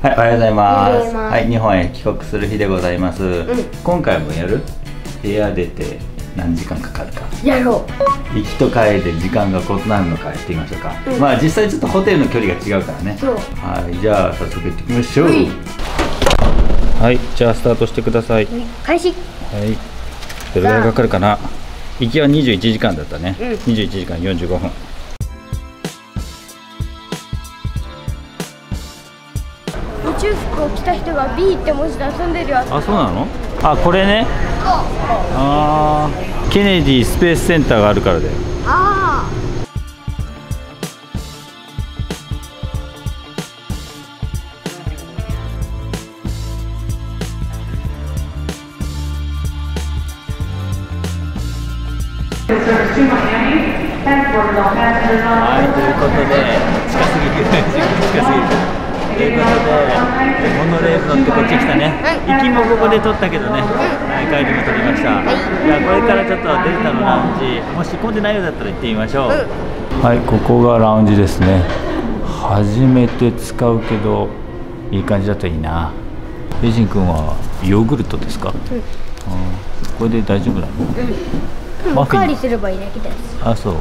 はい、おはようございます。おはい日本へ帰国する日でございます。ん今回もやる部屋出て何時間かかるか。やろ行きと帰りで時間が異なるのかやってみましょうか。うんまあ実際ちょっとホテルの距離が違うからね。はい、じゃあ早速行ってきましょう。はいはい、じゃあスタートしてください。はい。開始。どれぐらいかかるかな。行きは21時間だったね。うん21時間45分。宙服を着た人が B って文字で遊んでるよ。あ、そうなの？あ、これね。ああ、ケネディスペースセンターがあるからだよ。あはい、ということで、近すぎる、近すぎる。ということで、モノレール乗ってこっち来たね。行きもここで撮ったけどね、はい、帰りも撮りました。じゃあ、これからちょっとデルタのラウンジ、もし混んでないようだったら行ってみましょう。はい、ここがラウンジですね。初めて使うけど、いい感じだったらいいな。レジン君はヨーグルトですか、うん、これで大丈夫なの？あ。マフィンおかわりすればいいだけです。あそう、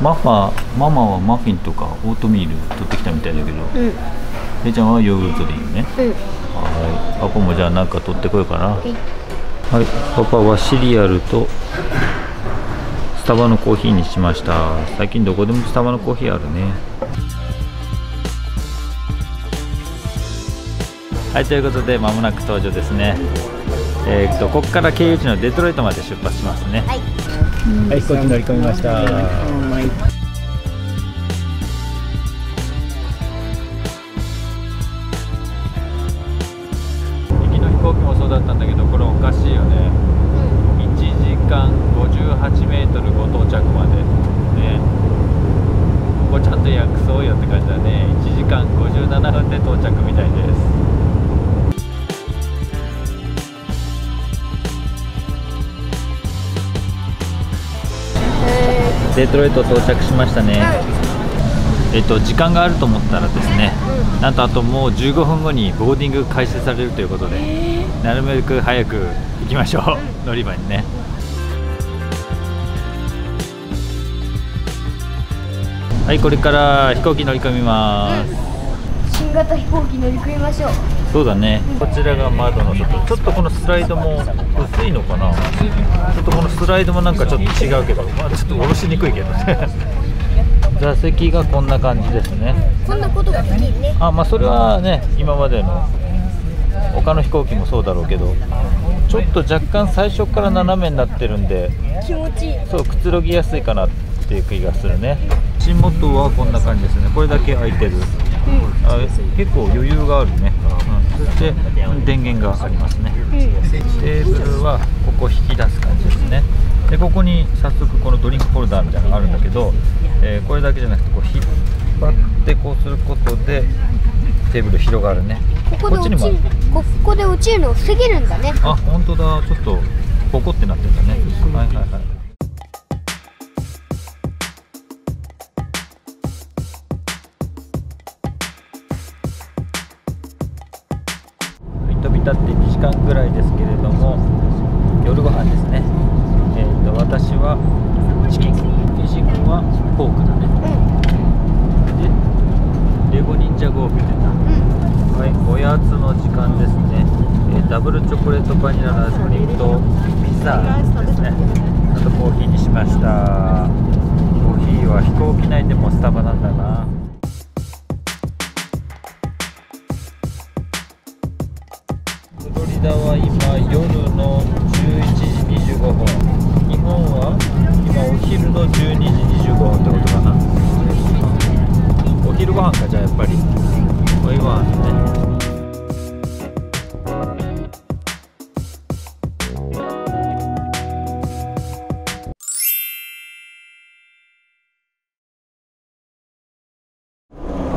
マファママはマフィンとかオートミール取ってきたみたいだけど、うん。レイちゃんはヨーグルトでいいよね、うん。はい。パパもじゃあなんか取ってこようかな。はい。い。パパはシリアルとスタバのコーヒーにしました。最近どこでもスタバのコーヒーあるね。はいということでまもなく登場ですね。えー、とここから経由地のデトロイトまで出発しますね。はい。はい、飛行機乗り込みました。ここちゃんと約束よって感じだね。1時間57分で到着みたいです。えデトロイト到着しましたね。えっと、時間があると思ったらですね、なんとあともう15分後にボーディング開始されるということで、なるべく早く行きましょう、乗り場にね。はい、これから飛行機乗り込みます。ー新型飛行機乗り込みましょう。そうだね、こちらが窓の外、ちょっとこのスライドも薄いのかな、ちょっとこのスライドもなんかちょっと違うけど、まあ、ちょっと下ろしにくいけどね。座席がこんな感じですね。こんなことができるね。あまあそれはね今までの他の飛行機もそうだろうけどちょっと若干最初から斜めになってるんで気持ちいい。そうくつろぎやすいかなっていう気がするね足元はこんな感じですね。これだけ開いてる。あ結構余裕があるね、うん、そして電源がありますね。テーブルはここ引き出す感じですね。でここに早速このドリンクホルダーみたいなのがあるんだけど、えーこれだけじゃなくてこう引っ張ってこうすることでテーブル広がるね。ここで落ちる。ここで落ちるのを防げるんだね。あ本当だ。ちょっとボコってなってるんだね。はいはいはいはい飛び立って2時間ぐらいですけれども夜ご飯ですね。えっ、と私はチキンフィッシングはポークだね。でレゴ忍者ゴーグルだ。はい、おやつの時間ですね、えーダブルチョコレートバニラのアイスクリームとピザですね。あとコーヒーにしました。コーヒーは飛行機内でもスタバなんだな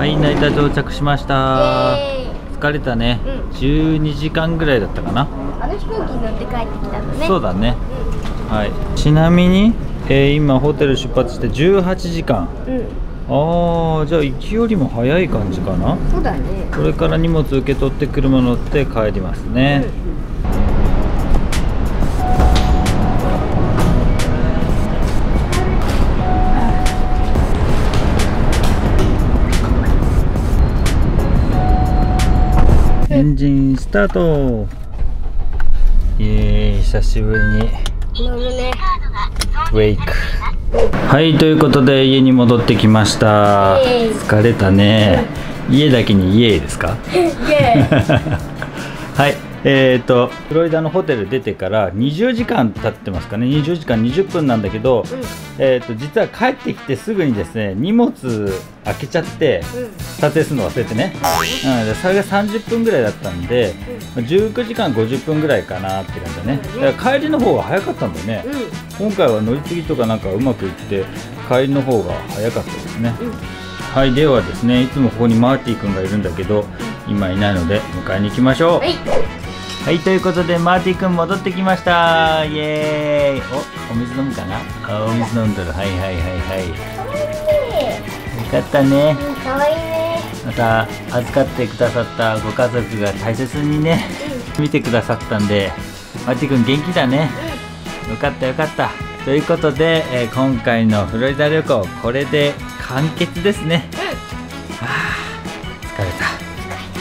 はい成田到着しました。疲れたね、うん。12時間ぐらいだったかな。あの飛行機に乗って帰ってきたのね。そうだね。はい。ちなみに、えー今ホテル出発して18時間。うん。うん。ああじゃあ行きよりも早い感じかな。そうだね。これから荷物受け取って車乗って帰りますね、エンジンスタート。イエーイ久しぶりに。ウェイク。はいということで家に戻ってきました。疲れたね。家だけにイエーイですか？はいえー、とフロリダのホテル出てから20時間経ってますかね。20時間20分なんだけど、えー、と実は帰ってきてすぐにですね荷物開けちゃって撮影するの忘れてね、うん、でそれが30分ぐらいだったんで、19時間50分ぐらいかなって感じだね。だから帰りの方が早かったんだよね、今回は乗り継ぎとかなんかうまくいって帰りの方が早かったですね、はい。ではですねいつもここにマーティ君がいるんだけど今いないので迎えに行きましょう。はいはい、ということで、マーティ君戻ってきました。イエーイ。お、お水飲むかな？あ、お水飲んどる。はいはいはいはい。よかったね。かわいいねまた預かってくださったご家族が大切にね、見てくださったんで、マーティ君元気だね。よかったよかった。ということで、えー今回のフロリダ旅行、これで完結ですね。はあ、疲れた。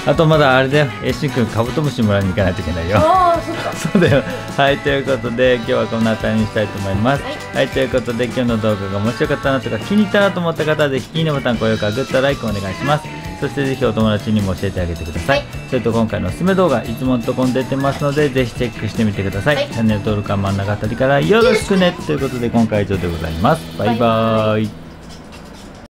あとまだあれだよ、エッシン君カブトムシもらいに行かないといけないよ。ああそっか そうだよ。はい、ということで、今日はこの辺りにしたいと思います。はい、ということで、今日の動画が面白かったなとか、気に入ったなと思った方は、ぜひいいねボタン、高評価、グッド、ライクお願いします。そしてぜひお友達にも教えてあげてください。はいそれと今回のおすすめ動画、いつものとこに出てますので、ぜひチェックしてみてください。はいチャンネル登録は真ん中あたりからよろしくね。ということで、今回は以上でございます。バイバーイ